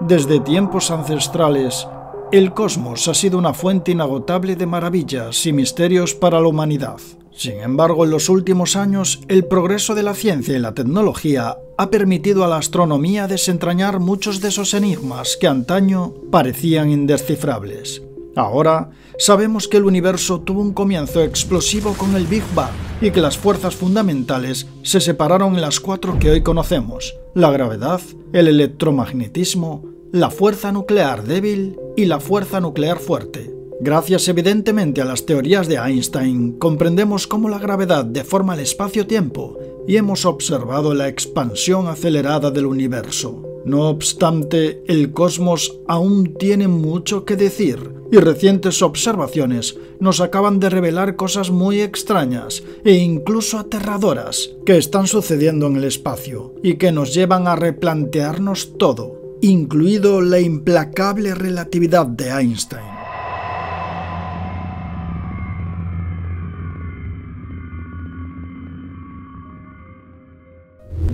Desde tiempos ancestrales, el cosmos ha sido una fuente inagotable de maravillas y misterios para la humanidad. Sin embargo, en los últimos años, el progreso de la ciencia y la tecnología ha permitido a la astronomía desentrañar muchos de esos enigmas que antaño parecían indescifrables. Ahora sabemos que el universo tuvo un comienzo explosivo con el Big Bang y que las fuerzas fundamentales se separaron en las cuatro que hoy conocemos, la gravedad, el electromagnetismo, la fuerza nuclear débil y la fuerza nuclear fuerte. Gracias evidentemente a las teorías de Einstein, comprendemos cómo la gravedad deforma el espacio-tiempo y hemos observado la expansión acelerada del universo. No obstante, el cosmos aún tiene mucho que decir y recientes observaciones nos acaban de revelar cosas muy extrañas e incluso aterradoras que están sucediendo en el espacio y que nos llevan a replantearnos todo, incluido la implacable relatividad de Einstein.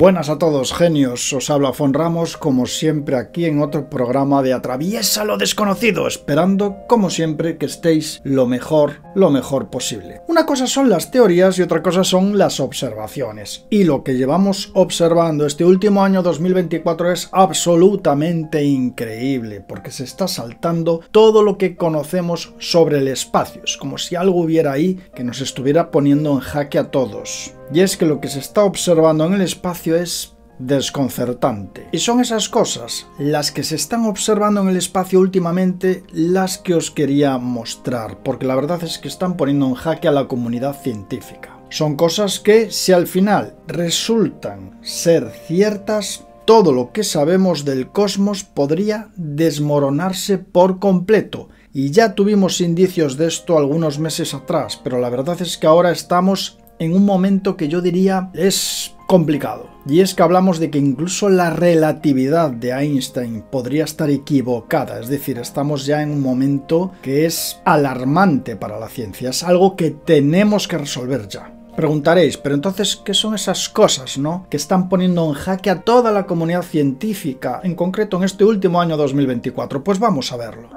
Buenas a todos, genios. Os habla Fon Ramos, como siempre, aquí en otro programa de Atraviesa lo desconocido, esperando, como siempre, que estéis lo mejor, lo mejor posible. Una cosa son las teorías y otra cosa son las observaciones. Y lo que llevamos observando este último año 2024 es absolutamente increíble, porque se está saltando todo lo que conocemos sobre el espacio. Es como si algo hubiera ahí que nos estuviera poniendo en jaque a todos. Y es que lo que se está observando en el espacio es desconcertante. Y son esas cosas, las que se están observando en el espacio últimamente, las que os quería mostrar, porque la verdad es que están poniendo en jaque a la comunidad científica. Son cosas que, si al final resultan ser ciertas, todo lo que sabemos del cosmos podría desmoronarse por completo. Y ya tuvimos indicios de esto algunos meses atrás, pero la verdad es que ahora estamos en un momento que yo diría es complicado. Y es que hablamos de que incluso la relatividad de Einstein podría estar equivocada, es decir, estamos ya en un momento que es alarmante para la ciencia, es algo que tenemos que resolver ya. Preguntaréis, pero entonces, ¿qué son esas cosas, no? Que están poniendo en jaque a toda la comunidad científica, en concreto en este último año 2024. Pues vamos a verlo.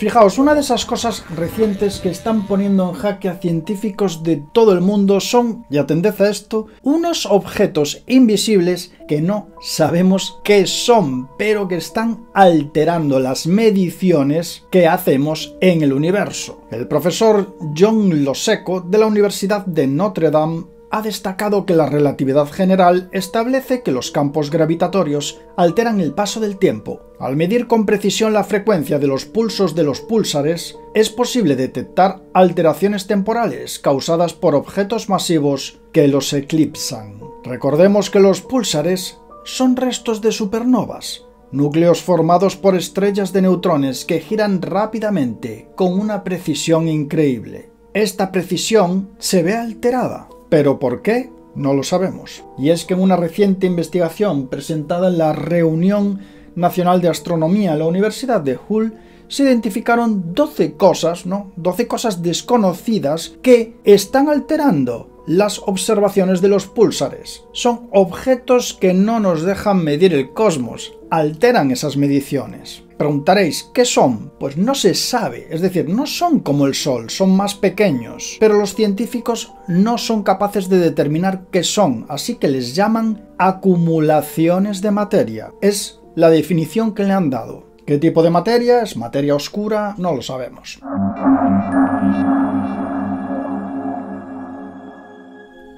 Fijaos, una de esas cosas recientes que están poniendo en jaque a científicos de todo el mundo son, y atended a esto, unos objetos invisibles que no sabemos qué son, pero que están alterando las mediciones que hacemos en el universo. El profesor John Loseco de la Universidad de Notre Dame ha destacado que la relatividad general establece que los campos gravitatorios alteran el paso del tiempo. Al medir con precisión la frecuencia de los pulsos de los púlsares, es posible detectar alteraciones temporales causadas por objetos masivos que los eclipsan. Recordemos que los púlsares son restos de supernovas, núcleos formados por estrellas de neutrones que giran rápidamente con una precisión increíble. Esta precisión se ve alterada pero ¿por qué? No lo sabemos. Y es que en una reciente investigación presentada en la Reunión Nacional de Astronomía en la Universidad de Hull, se identificaron 12 cosas, ¿no? 12 cosas desconocidas que están alterando las observaciones de los púlsares. Son objetos que no nos dejan medir el cosmos, alteran esas mediciones. Preguntaréis, ¿qué son? Pues no se sabe, es decir, no son como el Sol, son más pequeños, pero los científicos no son capaces de determinar qué son, así que les llaman acumulaciones de materia. Es la definición que le han dado. ¿Qué tipo de materia? ¿Es materia oscura? No lo sabemos.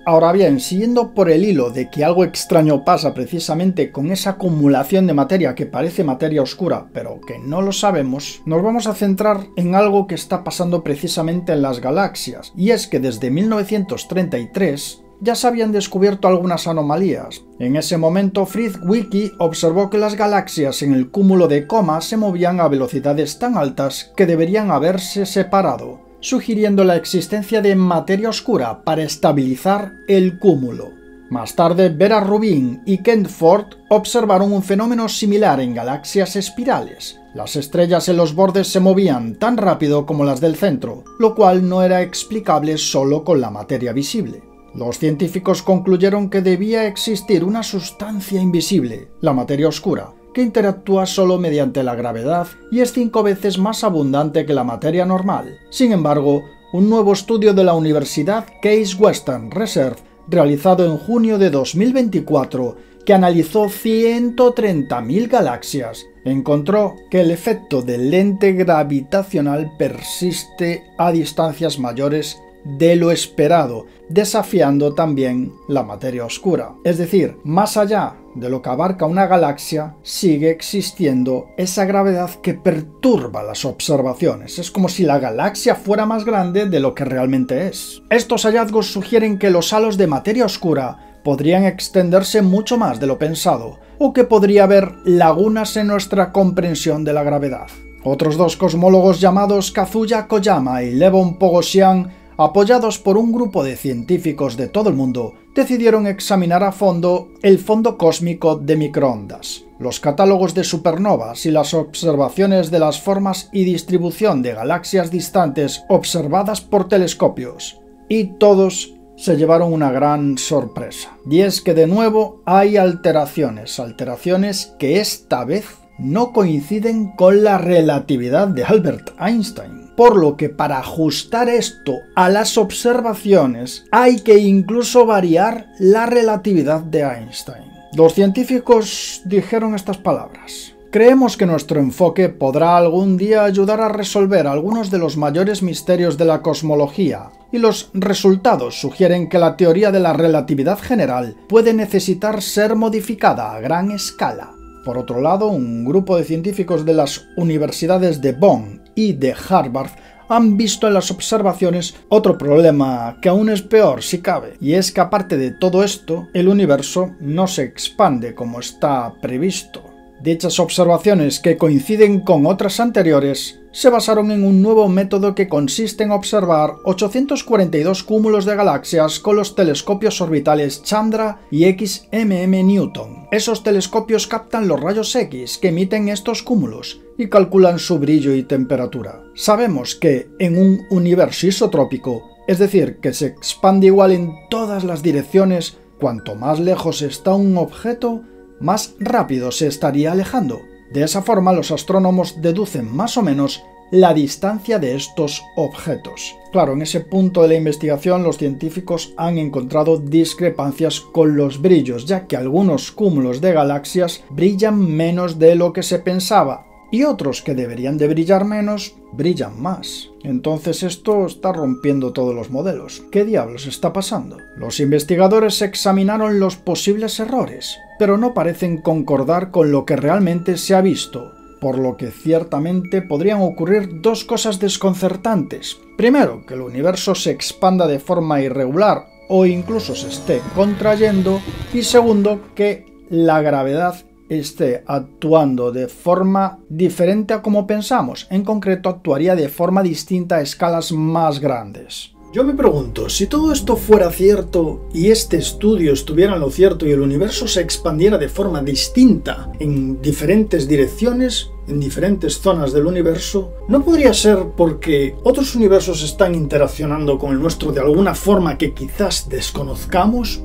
Ahora bien, siguiendo por el hilo de que algo extraño pasa precisamente con esa acumulación de materia que parece materia oscura, pero que no lo sabemos, nos vamos a centrar en algo que está pasando precisamente en las galaxias, y es que desde 1933 ya se habían descubierto algunas anomalías. En ese momento, Fritz Wiki observó que las galaxias en el cúmulo de coma se movían a velocidades tan altas que deberían haberse separado sugiriendo la existencia de materia oscura para estabilizar el cúmulo. Más tarde, Vera Rubin y Kent Ford observaron un fenómeno similar en galaxias espirales. Las estrellas en los bordes se movían tan rápido como las del centro, lo cual no era explicable solo con la materia visible. Los científicos concluyeron que debía existir una sustancia invisible, la materia oscura, que interactúa solo mediante la gravedad y es cinco veces más abundante que la materia normal. Sin embargo, un nuevo estudio de la Universidad Case Western Reserve, realizado en junio de 2024, que analizó 130.000 galaxias, encontró que el efecto del lente gravitacional persiste a distancias mayores de lo esperado, desafiando también la materia oscura. Es decir, más allá de lo que abarca una galaxia, sigue existiendo esa gravedad que perturba las observaciones. Es como si la galaxia fuera más grande de lo que realmente es. Estos hallazgos sugieren que los halos de materia oscura podrían extenderse mucho más de lo pensado, o que podría haber lagunas en nuestra comprensión de la gravedad. Otros dos cosmólogos llamados Kazuya Koyama y Levon Pogosyan apoyados por un grupo de científicos de todo el mundo, decidieron examinar a fondo el fondo cósmico de microondas, los catálogos de supernovas y las observaciones de las formas y distribución de galaxias distantes observadas por telescopios. Y todos se llevaron una gran sorpresa. Y es que de nuevo hay alteraciones, alteraciones que esta vez no coinciden con la relatividad de Albert Einstein por lo que para ajustar esto a las observaciones hay que incluso variar la relatividad de Einstein. Los científicos dijeron estas palabras. Creemos que nuestro enfoque podrá algún día ayudar a resolver algunos de los mayores misterios de la cosmología, y los resultados sugieren que la teoría de la relatividad general puede necesitar ser modificada a gran escala. Por otro lado, un grupo de científicos de las universidades de Bonn y de Harvard han visto en las observaciones otro problema que aún es peor si cabe, y es que aparte de todo esto, el universo no se expande como está previsto. Dichas observaciones, que coinciden con otras anteriores, se basaron en un nuevo método que consiste en observar 842 cúmulos de galaxias con los telescopios orbitales Chandra y XMM Newton. Esos telescopios captan los rayos X que emiten estos cúmulos y calculan su brillo y temperatura. Sabemos que en un universo isotrópico, es decir, que se expande igual en todas las direcciones, cuanto más lejos está un objeto, más rápido se estaría alejando. De esa forma los astrónomos deducen más o menos la distancia de estos objetos. Claro, en ese punto de la investigación los científicos han encontrado discrepancias con los brillos, ya que algunos cúmulos de galaxias brillan menos de lo que se pensaba, y otros que deberían de brillar menos brillan más. Entonces esto está rompiendo todos los modelos. ¿Qué diablos está pasando? Los investigadores examinaron los posibles errores, pero no parecen concordar con lo que realmente se ha visto, por lo que ciertamente podrían ocurrir dos cosas desconcertantes. Primero, que el universo se expanda de forma irregular o incluso se esté contrayendo, y segundo, que la gravedad esté actuando de forma diferente a como pensamos, en concreto actuaría de forma distinta a escalas más grandes. Yo me pregunto, si todo esto fuera cierto y este estudio estuviera en lo cierto y el universo se expandiera de forma distinta en diferentes direcciones, en diferentes zonas del universo, ¿no podría ser porque otros universos están interaccionando con el nuestro de alguna forma que quizás desconozcamos?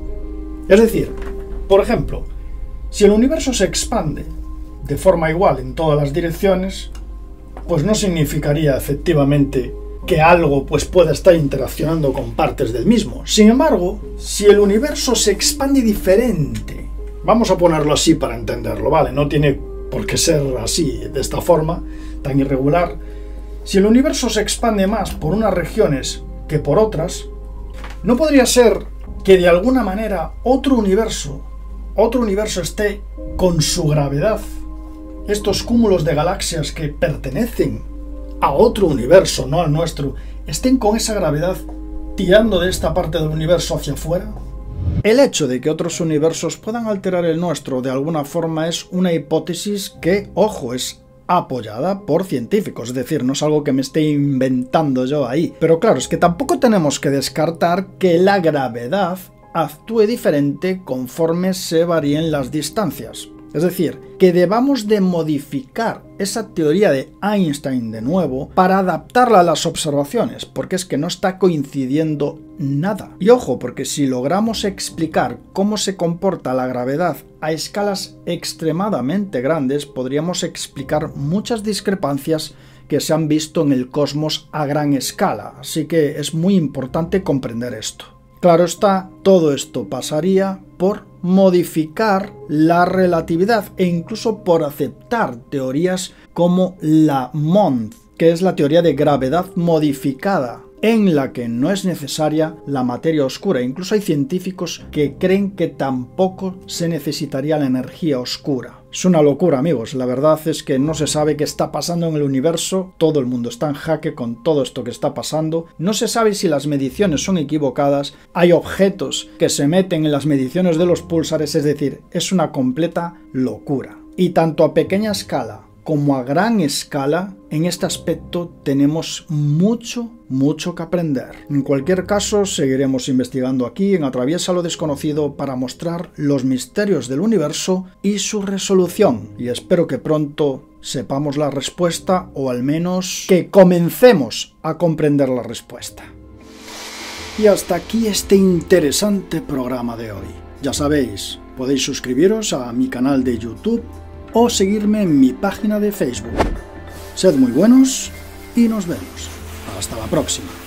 Es decir, por ejemplo, si el universo se expande de forma igual en todas las direcciones, pues no significaría efectivamente que algo pues pueda estar interaccionando con partes del mismo. Sin embargo, si el universo se expande diferente, vamos a ponerlo así para entenderlo, ¿vale? No tiene por qué ser así, de esta forma, tan irregular. Si el universo se expande más por unas regiones que por otras, ¿no podría ser que de alguna manera otro universo otro universo esté con su gravedad, estos cúmulos de galaxias que pertenecen a otro universo, no al nuestro, estén con esa gravedad tirando de esta parte del universo hacia afuera? El hecho de que otros universos puedan alterar el nuestro de alguna forma es una hipótesis que, ojo, es apoyada por científicos, es decir, no es algo que me esté inventando yo ahí. Pero claro, es que tampoco tenemos que descartar que la gravedad actúe diferente conforme se varíen las distancias. Es decir, que debamos de modificar esa teoría de Einstein de nuevo para adaptarla a las observaciones, porque es que no está coincidiendo nada. Y ojo, porque si logramos explicar cómo se comporta la gravedad a escalas extremadamente grandes, podríamos explicar muchas discrepancias que se han visto en el cosmos a gran escala, así que es muy importante comprender esto. Claro está, todo esto pasaría por modificar la relatividad e incluso por aceptar teorías como la MOND, que es la teoría de gravedad modificada, en la que no es necesaria la materia oscura. Incluso hay científicos que creen que tampoco se necesitaría la energía oscura. Es una locura, amigos. La verdad es que no se sabe qué está pasando en el universo. Todo el mundo está en jaque con todo esto que está pasando. No se sabe si las mediciones son equivocadas. Hay objetos que se meten en las mediciones de los pulsares. Es decir, es una completa locura. Y tanto a pequeña escala como a gran escala, en este aspecto tenemos mucho, mucho que aprender. En cualquier caso, seguiremos investigando aquí en Atraviesa lo desconocido para mostrar los misterios del universo y su resolución. Y espero que pronto sepamos la respuesta o al menos que comencemos a comprender la respuesta. Y hasta aquí este interesante programa de hoy. Ya sabéis, podéis suscribiros a mi canal de YouTube o seguirme en mi página de Facebook. Sed muy buenos y nos vemos. Hasta la próxima.